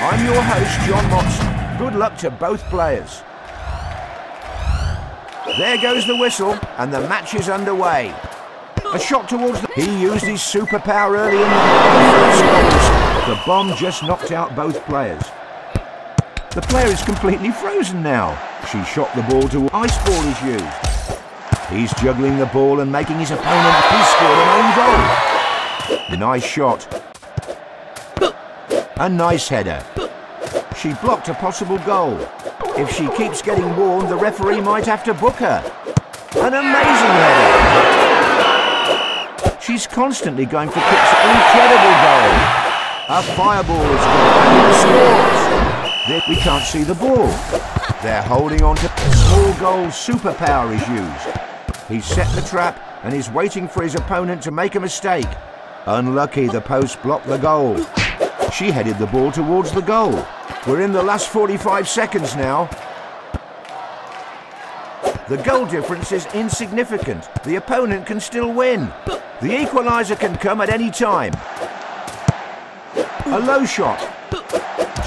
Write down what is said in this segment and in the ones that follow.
I'm your host, John Motson. Good luck to both players. There goes the whistle, and the match is underway. A shot towards the... He used his superpower early in the The bomb just knocked out both players. The player is completely frozen now. She shot the ball to... Ice ball is used. He's juggling the ball and making his opponent... He scored an own goal. Nice shot. A nice header. She blocked a possible goal. If she keeps getting warned, the referee might have to book her. An amazing header. She's constantly going for kicks. Incredible goal. A fireball is good. Scores. We can't see the ball. They're holding on to small goal superpower is used. He's set the trap and is waiting for his opponent to make a mistake. Unlucky the post blocked the goal. She headed the ball towards the goal. We're in the last 45 seconds now. The goal difference is insignificant. The opponent can still win. The equaliser can come at any time. A low shot.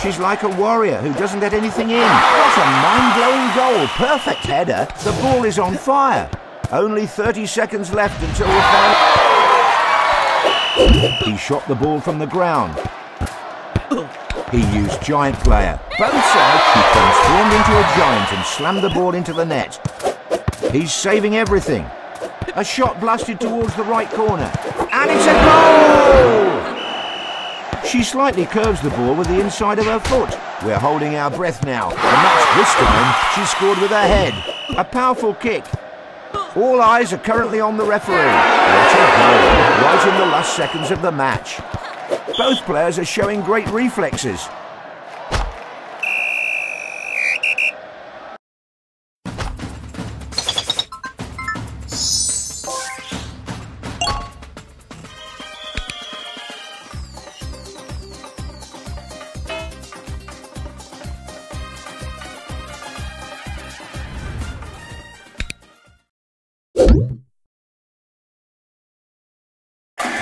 She's like a warrior who doesn't let anything in. What a mind-blowing goal. Perfect header. The ball is on fire. Only 30 seconds left until the final. He shot the ball from the ground. He used giant player. Both sides, he transformed into a giant and slammed the ball into the net. He's saving everything. A shot blasted towards the right corner. And it's a goal! She slightly curves the ball with the inside of her foot. We're holding our breath now. And that's this time she scored with her head. A powerful kick. All eyes are currently on the referee. What a goal, right in the last seconds of the match. Both players are showing great reflexes.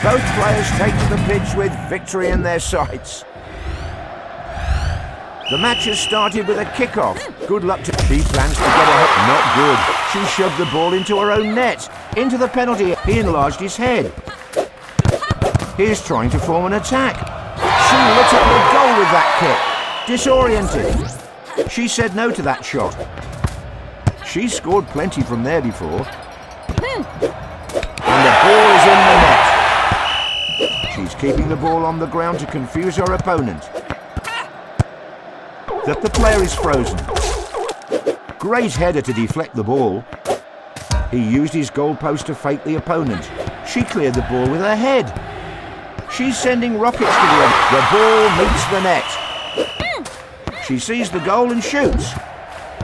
Both players take to the pitch with victory in their sights. The match has started with a kick-off. Good luck to... She plans to get ahead. Not good. She shoved the ball into her own net. Into the penalty. He enlarged his head. He's trying to form an attack. She lit up the goal with that kick. Disoriented. She said no to that shot. She scored plenty from there before. And the ball is in the. She's keeping the ball on the ground to confuse her opponent. That the player is frozen. Great header to deflect the ball. He used his goalpost to fake the opponent. She cleared the ball with her head. She's sending rockets to the end. The ball meets the net. She sees the goal and shoots.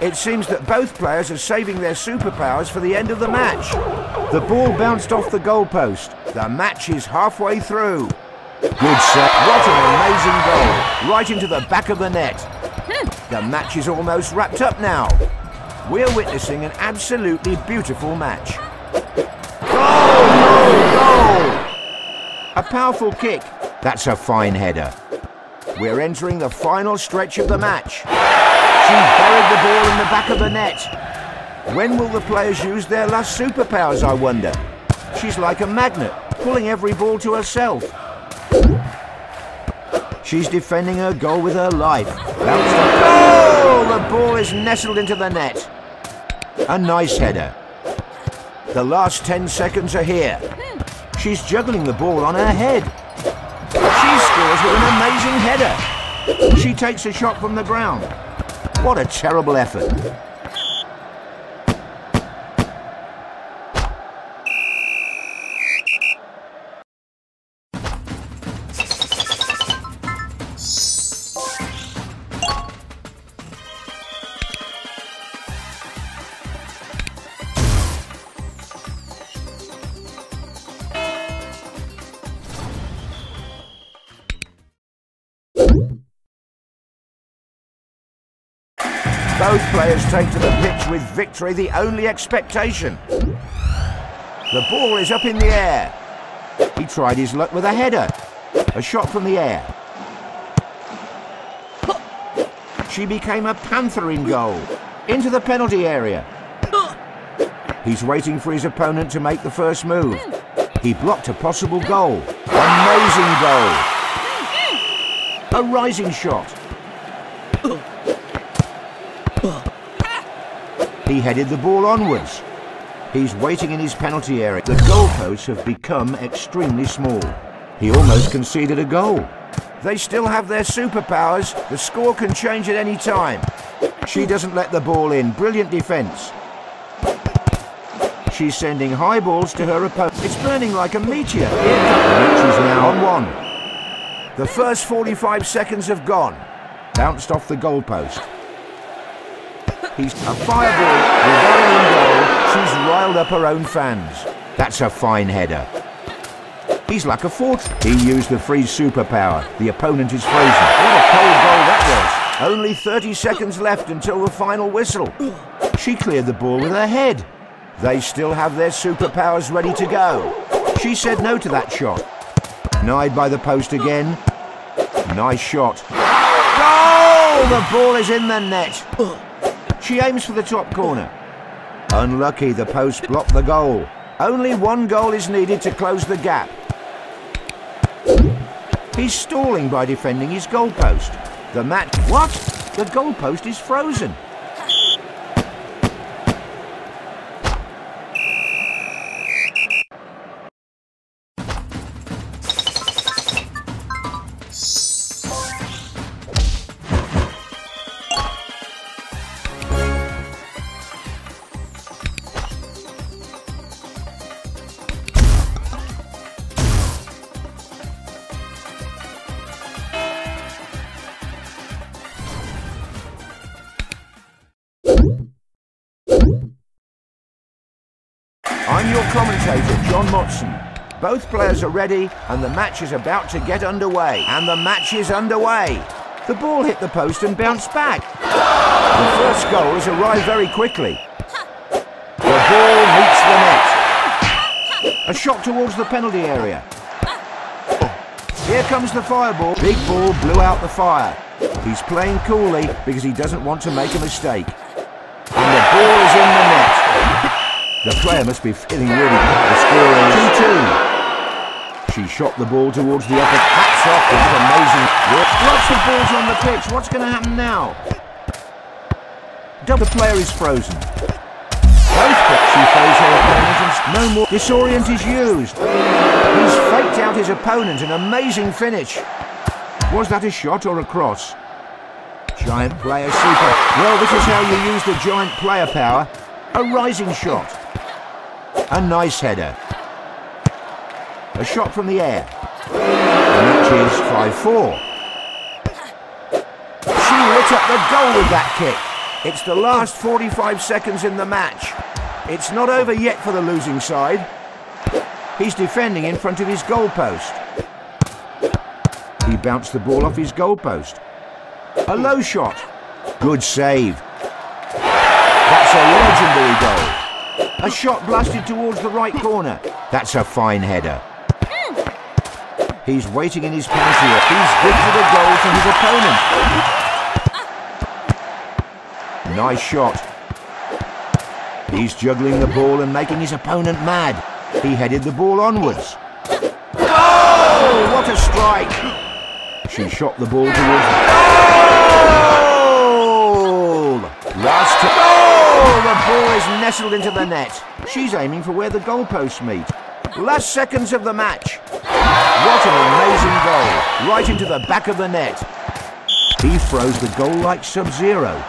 It seems that both players are saving their superpowers for the end of the match. The ball bounced off the goalpost. The match is halfway through. Good set. What an amazing goal. Right into the back of the net. The match is almost wrapped up now. We're witnessing an absolutely beautiful match. Goal! Goal! Goal! A powerful kick. That's a fine header. We're entering the final stretch of the match. She buried the ball in the back of the net. When will the players use their last superpowers, I wonder? She's like a magnet, pulling every ball to herself. She's defending her goal with her life. Goal! The ball is nestled into the net. A nice header. The last 10 seconds are here. She's juggling the ball on her head. She scores with an amazing header. She takes a shot from the ground. What a terrible effort. Both players take to the pitch with victory the only expectation. The ball is up in the air. He tried his luck with a header. A shot from the air. She became a panther in goal. Into the penalty area. He's waiting for his opponent to make the first move. He blocked a possible goal. Amazing goal. A rising shot. He headed the ball onwards. He's waiting in his penalty area. The goalposts have become extremely small. He almost conceded a goal. They still have their superpowers. The score can change at any time. She doesn't let the ball in. Brilliant defence. She's sending high balls to her opponent. It's burning like a meteor. She's now on one. The first 45 seconds have gone. Bounced off the goalpost. He's a fireball with goal. She's riled up her own fans. That's a fine header. He's like a fort. He used the freeze superpower. The opponent is frozen. What a cold goal that was. Only 30 seconds left until the final whistle. She cleared the ball with her head. They still have their superpowers ready to go. She said no to that shot. Denied by the post again. Nice shot. Goal! The ball is in the net. She aims for the top corner. Unlucky, the post blocked the goal. Only one goal is needed to close the gap. He's stalling by defending his goalpost. The match... What? The goalpost is frozen. I'm your commentator, John Motson. Both players are ready and the match is about to get underway. And the match is underway. The ball hit the post and bounced back. The first goal has arrived very quickly. The ball meets the net. A shot towards the penalty area. Here comes the fireball. Big ball blew out the fire. He's playing coolly because he doesn't want to make a mistake. And the ball is in the. The player must be feeling really good. The score is 2-2. She shot the ball towards the upper. Hats off, is amazing. Lots of balls on the pitch. What's going to happen now? The player is frozen. Both picks she throws her opponent and no more. Disorient is used. He's faked out his opponent. An amazing finish. Was that a shot or a cross? Giant player super. Well, this is how you use the giant player power. A rising shot. A nice header. A shot from the air. The match is 5-4. She lit up the goal with that kick. It's the last 45 seconds in the match. It's not over yet for the losing side. He's defending in front of his goalpost. He bounced the ball off his goalpost. A low shot. Good save. That's a legendary goal. A shot blasted towards the right corner. That's a fine header. He's waiting in his penalty. He's gifted a goal to his opponent. Nice shot. He's juggling the ball and making his opponent mad. He headed the ball onwards. Oh, what a strike! She shot the ball towards... Goal! Nestled into the net. She's aiming for where the goalposts meet. Last seconds of the match. What an amazing goal. Right into the back of the net. He froze the goal like Sub-Zero.